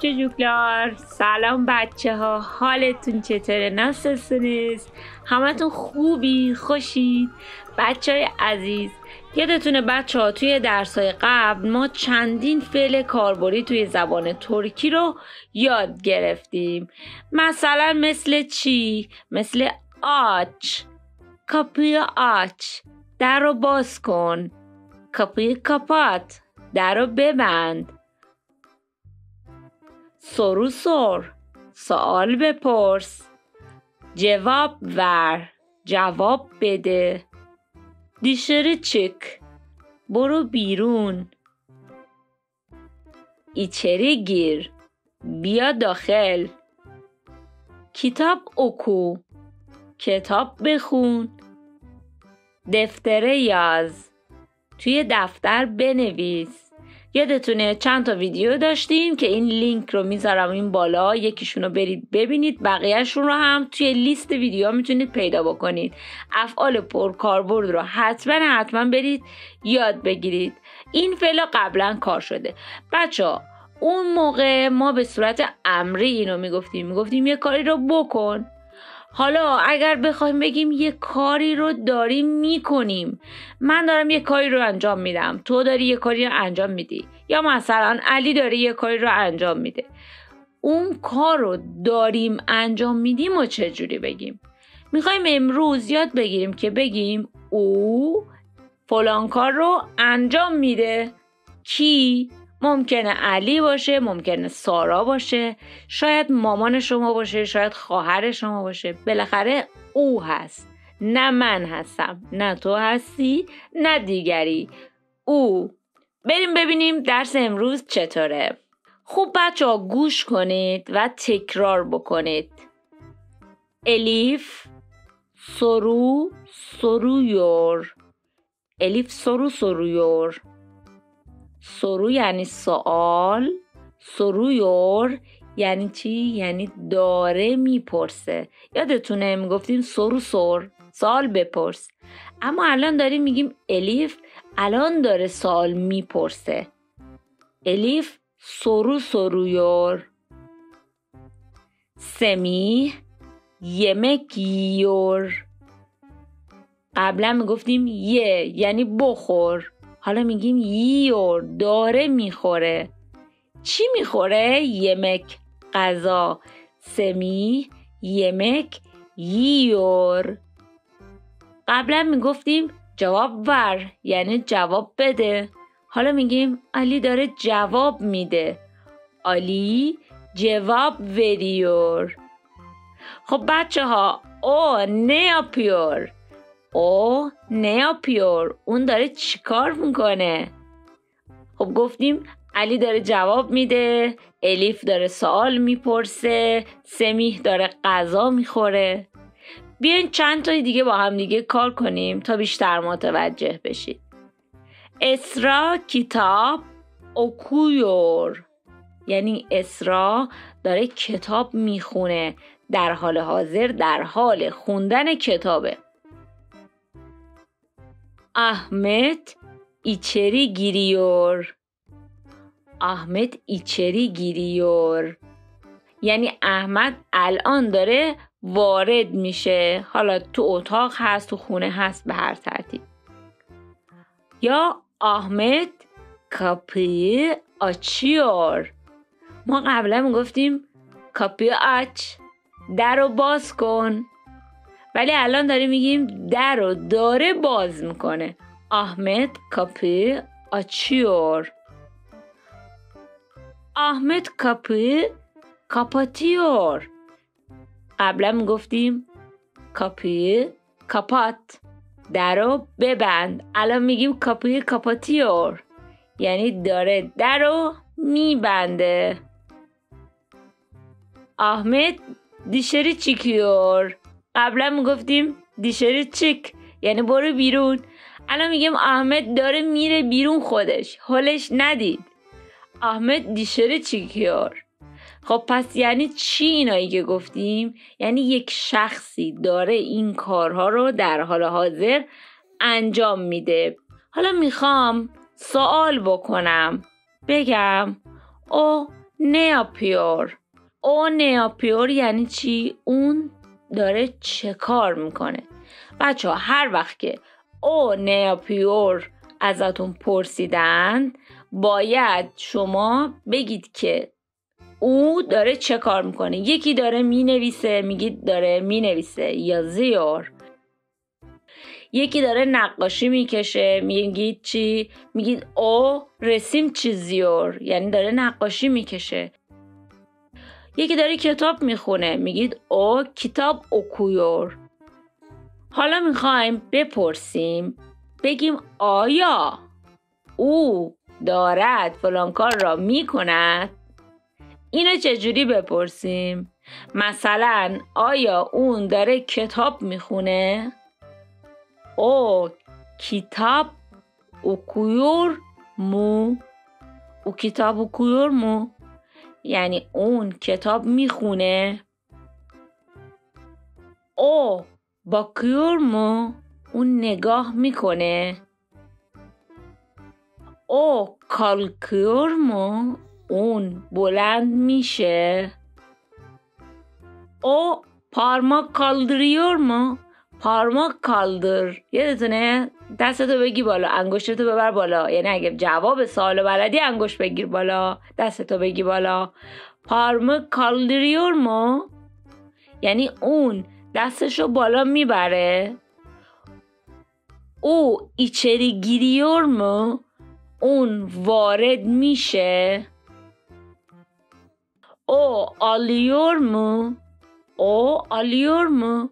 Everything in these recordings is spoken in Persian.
بچه جوکلار؟ سلام بچه ها حالتون چطوره؟ نستونیست همتون خوبی؟ خوشید؟ بچه های عزیز یادتونه بچه ها توی درس های قبل ما چندین فعل کاربری توی زبان ترکی رو یاد گرفتیم. مثلا مثل چی؟ مثل آچ. کپی آچ. در رو باز کن. کپی کپات در رو ببند. سرو سر سوال بپرس. جواب ور. جواب بده. دیشری چک. برو بیرون. ایچری گیر. بیا داخل. کتاب اوکو کتاب بخون. دفتره یاز. توی دفتر بنویس. یادتونه چند تا ویدیو داشتیم که این لینک رو می‌ذارم این بالا یکیشون رو برید ببینید بقیهشون رو هم توی لیست ویدیو می‌تونید پیدا بکنید. افعال پرکاربرد رو حتما حتما برید یاد بگیرید. این فعلا قبلا کار شده. بچه اون موقع ما به صورت امری اینو می‌گفتیم. می‌گفتیم یه کاری رو بکن. حالا اگر بخوایم بگیم یه کاری رو داریم می‌کنیم. من دارم یه کاری رو انجام میدم. تو داری یه کاری رو انجام میدی. یا مثلا علی داره یه کاری رو انجام میده. اون کار رو داریم انجام میدیم و چجوری بگیم؟ می‌خوایم امروز یاد بگیریم که بگیم او فلان کار رو انجام میده. کی؟ ممکنه علی باشه ممکنه سارا باشه شاید مامان شما باشه شاید خواهر شما باشه. بالاخره او هست. نه من هستم. نه تو هستی نه دیگری. او. بریم ببینیم درس امروز چطوره. خوب بچه ها گوش کنید و تکرار بکنید. الیف سرو سرویور. الیف سرو سرویور. سرو یعنی سوال سرویور یعنی چی؟ یعنی داره می‌پرسه. یادتونه می‌گفتیم سرو سر سال بپرس. اما الان داریم میگیم الیف الان داره سال می‌پرسه. الیف سرو سرویور سمی یمک یور قبلا می‌گفتیم یه یعنی بخور. حالا میگیم یور داره می‌خوره. چی می‌خوره؟ یمک غذا. سمی یمک یور قبلا می‌گفتیم جواب ور یعنی جواب بده. حالا میگیم علی داره جواب میده. علی جواب وریور خب بچه ها او نیاپیور او نیاپیور اون داره چیکار می‌کنه؟ خب گفتیم علی داره جواب میده الیف داره سوال می‌پرسه سمیح داره غذا می‌خوره. بیاین چند تای دیگه با هم دیگه کار کنیم تا بیشتر متوجه بشید. اسرا کتاب اوکویور. یعنی اسرا داره کتاب می‌خونه در حال حاضر در حال خوندن کتابه. احمد ایچری گیریور. احمد ایچری گیریور. یعنی احمد الان داره وارد میشه. حالا تو اتاق هست تو خونه هست به هر ترتیب. یا Ahmet kapıyı açıyor. ما قبلا می‌گفتیم kapıyı aç. در رو باز کن. ولی الان داریم میگیم در رو داره باز می‌کنه. Ahmet kapıyı açıyor. Ahmet kapıyı kapatıyor قبلا می‌گفتیم کپی کپات در رو ببند. الان میگیم کپی کپاتیور یعنی داره در رو میبنده. احمد دیشری چیکیور؟ قبلا می‌گفتیم دیشری چیک؟ یعنی برو بیرون. الان میگیم احمد داره میره بیرون خودش. حالش ندید. احمد دیشری چیکیور خب پس یعنی چی اینایی که گفتیم؟ یعنی یک شخصی داره این کارها رو در حال حاضر انجام میده. حالا می‌خوام سوال بکنم. بگم او نیاپیور. او نیاپیور یعنی چی؟ اون؟ داره چه کار می‌کنه؟ بچه ها هر وقت که او نیاپیور ازتون پرسیدن باید شما بگید که او داره چه کار می‌کنه. یکی داره می‌نویسه میگید داره می‌نویسه یا زیور یکی داره نقاشی می‌کشه میگید چی؟ میگید او رسیم چیزیور یعنی داره نقاشی می‌کشه. یکی داره کتاب می‌خونه. میگید او کتاب اوکویور حالا می‌خوایم بپرسیم. بگیم آیا او دارد فلان کار را می‌کند؟ اینو چجوری بپرسیم؟ مثلا آیا اون داره کتاب می‌خونه؟ او کتاب اوکویور مو. او کتاب اوکویور مو؟ یعنی اون کتاب می‌خونه. او با مو اون نگاه می‌کنه. او مو اون بلند میشه. او پارما مو پارما کالدر. یادتونه دستتو بگی بالا انگشتتو ببر بالا. یعنی اگه جواب سوال بلدی انگشت بگیر بالا. دستتو بگی بالا. پارما مو یعنی اون دستشو بالا می‌بره. او ایچری گیریورمو اون وارد میشه. او آلیورمو او آلیورمو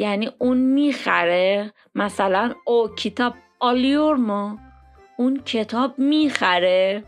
یعنی اون می‌خره. مثلا او کتاب آلیورمو اون کتاب می‌خره.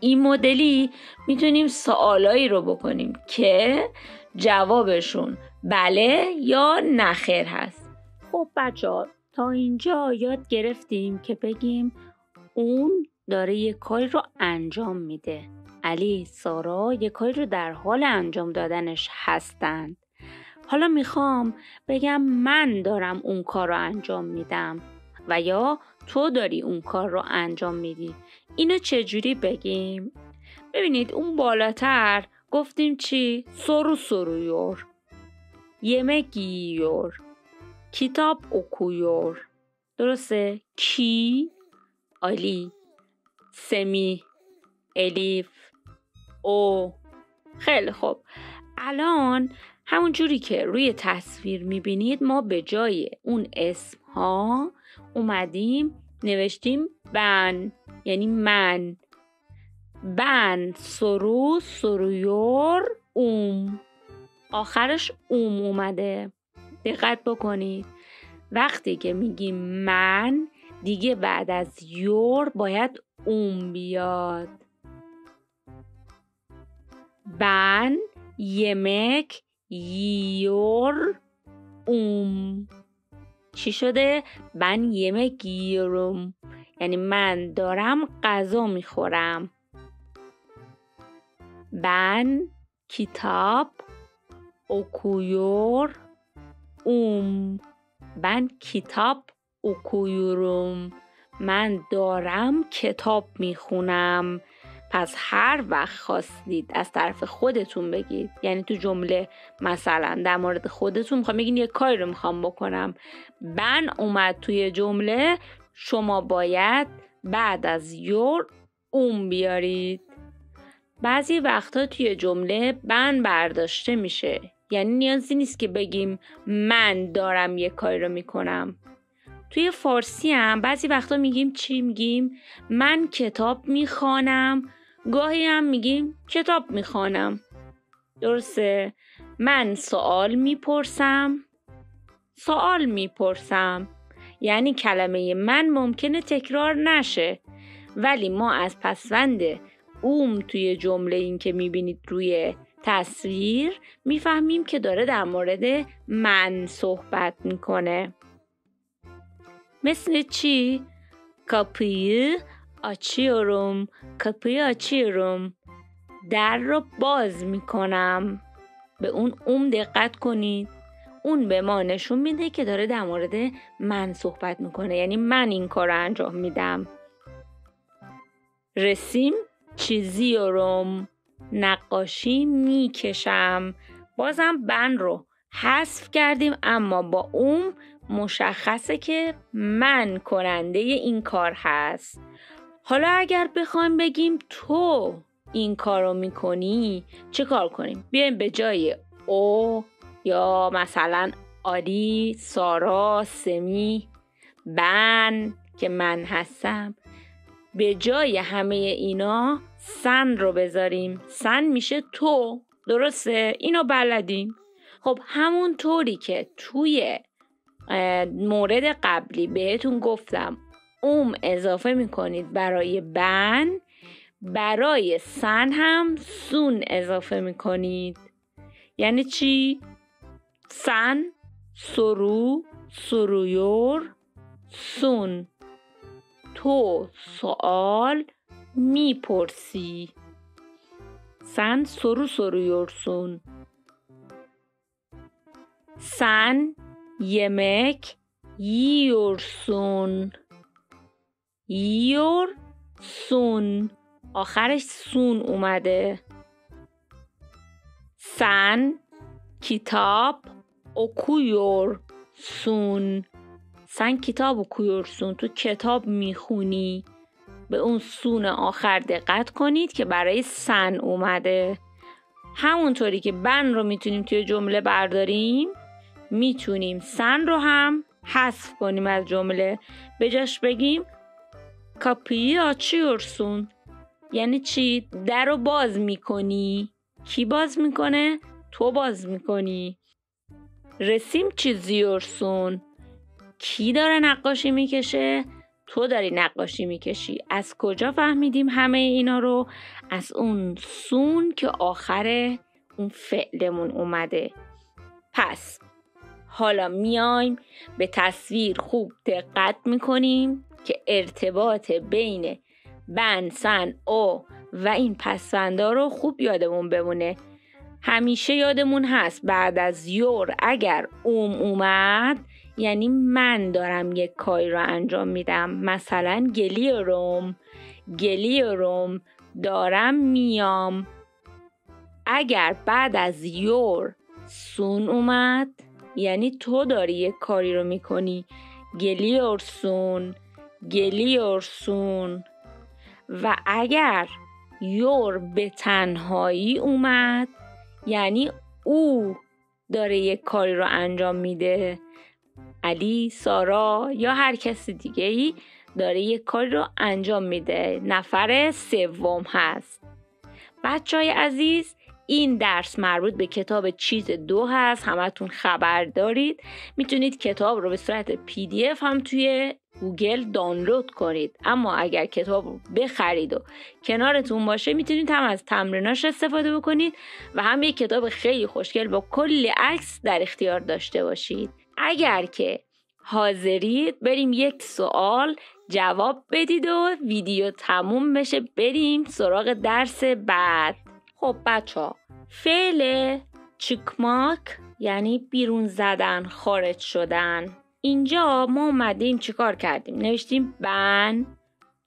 این مدلی می‌تونیم سوالایی رو بکنیم که جوابشون بله یا نخیر هست. خب بچه ها تا اینجا یاد گرفتیم که بگیم اون داره یه کاری رو انجام میده. علی سارا یه کاری رو در حال انجام دادنش هستند حالا می‌خوام بگم من دارم اون کار رو انجام میدم و یا تو داری اون کار رو انجام میدی. اینو چجوری بگیم؟ ببینید اون بالاتر گفتیم چی؟ سرو سرویور yemek yiyor. Kitap okuyor. درسته؟ کی؟ آلی سمی. الیف. او. خیلی خوب. الان همون جوری که روی تصویر می‌بینید ما به جای اون اسم ها اومدیم نوشتیم بن یعنی من. بن سرو سرویور اوم. آخرش اوم اومده. دقت بکنید. وقتی که میگیم من دیگه بعد از یور باید اوم بیاد. بن یمک یور اوم. چی شده؟ بن یمک یوروم یعنی من دارم غذا می‌خورم. بن کتاب okuyor اوم. من کتاب okuyorum من دارم کتاب می‌خونم. پس هر وقت خواستید از طرف خودتون بگید یعنی تو جمله مثلا در مورد خودتون می‌خوام بگین یه کاری رو می‌خوام بکنم. بن اومد توی جمله شما باید بعد از یور اوم بیارید. بعضی وقتا توی جمله بن برداشته میشه. یعنی نیازی نیست که بگیم من دارم یه کاری رو می‌کنم. توی فارسی هم بعضی وقتا میگیم چی میگیم؟ من کتاب می‌خوانم. گاهی هم میگیم کتاب می‌خوانم. درسته. من سوال می‌پرسم. سوال می‌پرسم. یعنی کلمه من ممکنه تکرار نشه. ولی ما از پسوند اوم توی جمله این که می‌بینید روی تصویر می‌فهمیم که داره در مورد من صحبت می‌کنه. مثل چی؟ کپی آچیروم کپی آچیروم در رو باز می‌کنم به اون اوم دقت کنید اون به ما نشون میده که داره در مورد من صحبت می‌کنه یعنی من این کار رو انجام میدم رسیم چیزی روم نقاشی می‌کشم بازم بن رو حذف کردیم اما با اون مشخصه که من کننده این کار هست. حالا اگر بخوایم بگیم تو این کار رو می‌کنی چه کار کنیم؟ بیایم به جای او یا مثلا آلی سارا سمی بن که من هستم به جای همه اینا سن رو بذاریم. سن میشه تو درسته؟ اینو بلدیم. خب همون طوری که توی مورد قبلی بهتون گفتم. اوم اضافه می‌کنید برای بن برای سن هم سون اضافه می‌کنید. یعنی چی؟ سن سرو سرویور سون. تو سوال می‌پرسی. سن سرو سرویورسون سن yemek yiyorsun. Yiyorsun. آخرش سون اومده سن کتاب سون سن کتاب سون تو کتاب می‌خونی به اون سون آخر دقت کنید که برای سن اومده همونطوری که بن رو می‌تونیم توی جمله برداریم می‌تونیم سن رو هم حذف کنیم از جمله به جاش بگیم کاپی آچیورسون یعنی چی؟ در رو باز می‌کنی کی باز می‌کنه؟ تو باز می‌کنی رسیم چیزیورسون کی داره نقاشی می‌کشه؟ تو داری نقاشی می‌کشی از کجا فهمیدیم همه اینا رو؟ از اون سون که آخر اون فعلمون اومده پس حالا میایم به تصویر خوب دقت می‌کنیم که ارتباط بین بن سن او و این پسوندا رو خوب یادمون بمونه. همیشه یادمون هست بعد از یور اگر اوم اومد یعنی من دارم یک کاری رو انجام میدم. مثلا گلی روم گلی روم دارم میام. اگر بعد از یور سون اومد یعنی تو داری یک کاری رو می‌کنی. گلیورسون گلیورسون. و اگر یور به تنهایی اومد یعنی او داره یک کاری رو انجام میده. علی، سارا یا هر کسی دیگه ای داره یک کاری رو انجام میده. نفر سوم هست. بچه های عزیز این درس مربوط به کتاب چیز دو هست. همتون خبر دارید. می‌تونید کتاب رو به صورت پی دی اف هم توی گوگل دانلود کنید. اما اگر کتاب رو بخرید و کنارتون باشه می‌تونید هم از تمریناش استفاده بکنید و هم یک کتاب خیلی خوشگل با کلی عکس در اختیار داشته باشید. اگر که حاضرید بریم یک سوال جواب بدید و ویدیو تموم بشه. بریم سراغ درس بعد. خب بچه ها فعل چکماک یعنی بیرون زدن خارج شدن. اینجا ما اومدیم چیکار کردیم؟ نوشتیم بن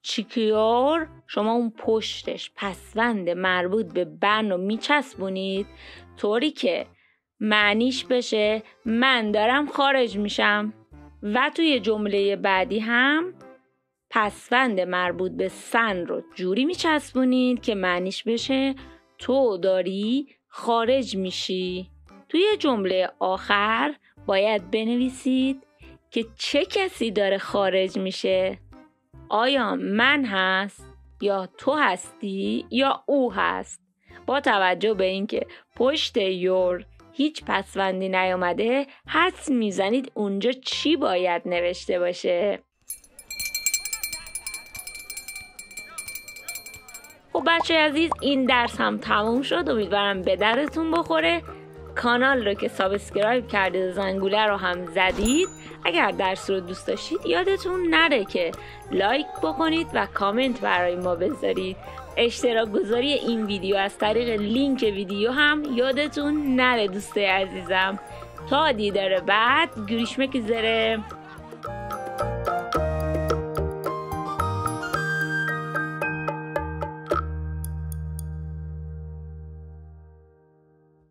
چیکیور. شما اون پشتش پسوند مربوط به بن رو میچسبونید. طوری که معنیش بشه من دارم خارج میشم. و توی جمله بعدی هم پسوند مربوط به سن رو جوری میچسبونید که معنیش بشه تو داری خارج میشی. توی جمله آخر باید بنویسید که چه کسی داره خارج میشه. آیا من هست یا تو هستی یا او هست؟ با توجه به اینکه پشت یور هیچ پسوندی نیامده حدس می‌زنید اونجا چی باید نوشته باشه؟ خب بچه عزیز این درس هم تموم شد. امیدوارم به درتون بخوره. کانال رو که subscribe کردید زنگوله رو هم زدید. اگر درس رو دوست داشتید یادتون نره که لایک بکنید و کامنت برای ما بذارید. اشتراک گذاری این ویدیو از طریق لینک ویدیو هم یادتون نره دوسته عزیزم. تا دیدار بعد görüşmek üzere.